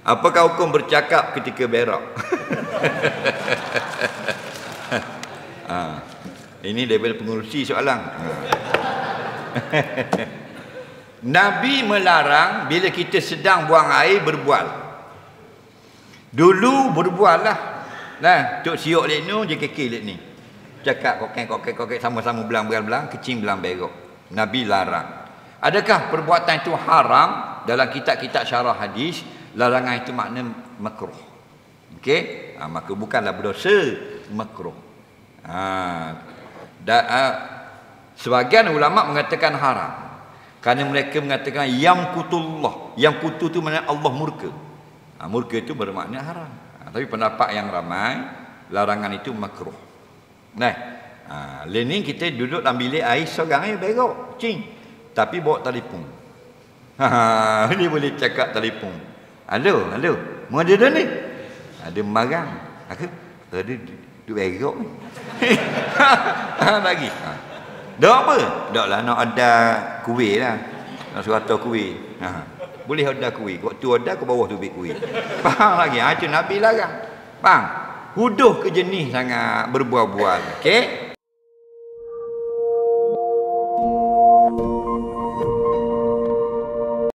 Apakah hukum bercakap ketika berak? ha. Ini daripada pengurusi soalan. Ha. Nabi melarang bila kita sedang buang air berbual. Dulu berbual lah. Nah, tok siok lek nu kekek lek ni. Cakap kokek kokek kokek sama-sama belang belang belang kecing belang berok. Nabi larang. Adakah perbuatan itu haram dalam kitab-kitab syarah hadis? Larangan itu makna makruh. Okey? Ha, maka bukanlah berdosa makruh. Ha. Da, ha. sebagian ulama mengatakan haram. Kerana mereka mengatakan yang kutullah. Yang kutu itu maknanya Allah murka. Ha, murka itu bermakna haram. Ha, tapi pendapat yang ramai larangan itu makruh. Nah, ha, learning kita duduk dalam bilik air seorang air berok, cing tapi bawa telefon. Ha, ini boleh cakap telefon. Halo, halo. Mau ada dah ni? Ada marang. Aku ada du erok ni. ha, lagi. Ha. Apa? Dak lah nak ada kuih lah. Nak suruh atau kuih. Ha. Boleh ada kuih. Waktu ada ke bawah tu bik kuih. Faham lagi? Ha, Nabi larang. Faham? Huduh ke jenis sangat berbual-bual. Okey?